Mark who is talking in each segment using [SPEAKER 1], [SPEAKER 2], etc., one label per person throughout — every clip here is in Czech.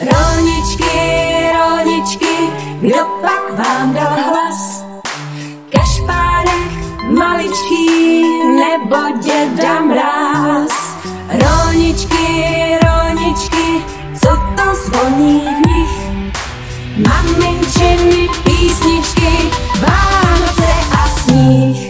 [SPEAKER 1] Rolničky, rolničky, kdo pak vám dal hlas? Kašpárek, maličký nebo děda mráz? Rolničky, rolničky, co to zvoní v nich? Maminčiny, písničky, Vánoce a sníh.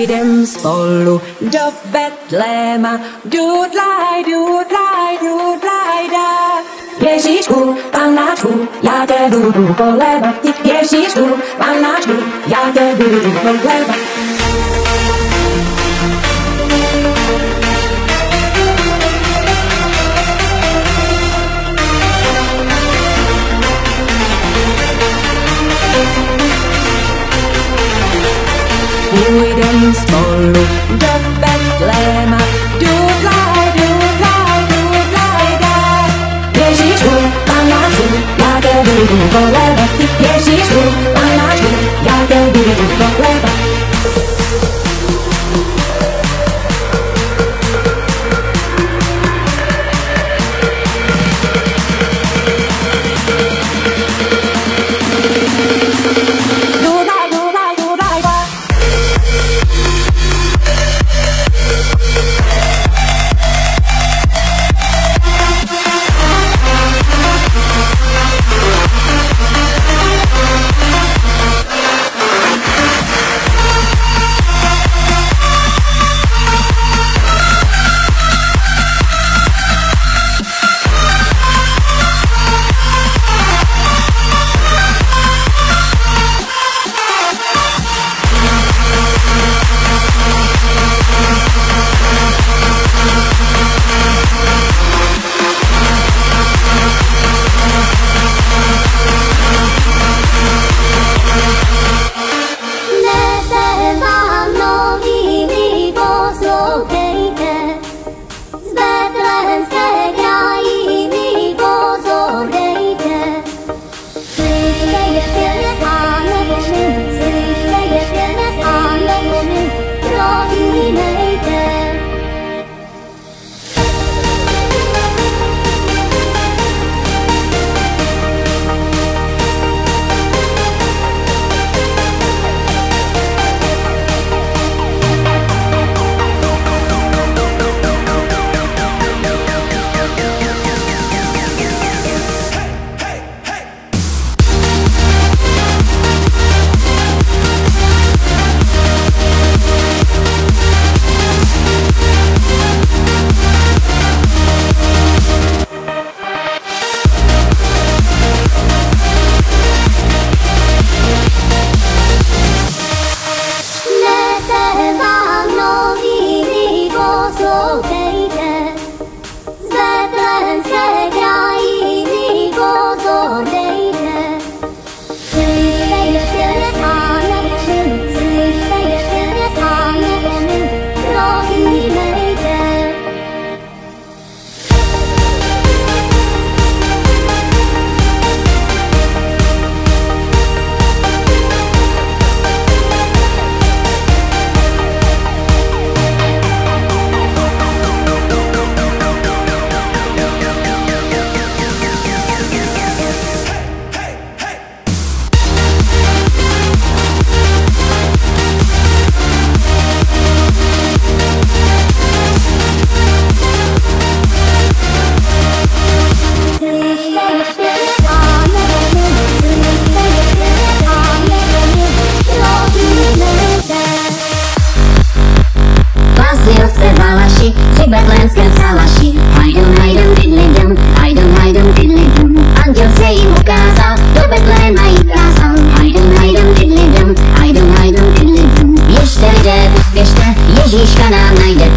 [SPEAKER 1] we them follow the Bethlehem. Dood lie, dood lie, dood lie da. Ježíšku, panáčku, já tě budu polévat. Ježíšku, panáčku, já tě budu polévat. lúc rất bất lệ mà. Đút lại, đút lại, đút lại đây 예시주, 만나주, 나를 부르고 걸레 예시주, 만나주, 나를 부르고 걸레
[SPEAKER 2] salaši, tři betlémské salaši. Hajdem, hajdem, diddlidem, hajdem, hajdem, diddlidem. Anděl se jim ukázal, do Betléma jim kázal. Hajdem, hajdem, diddlidem, hajdem, hajdem, diddlidem. Běžte lidé, běžte, Ježíška nám najde.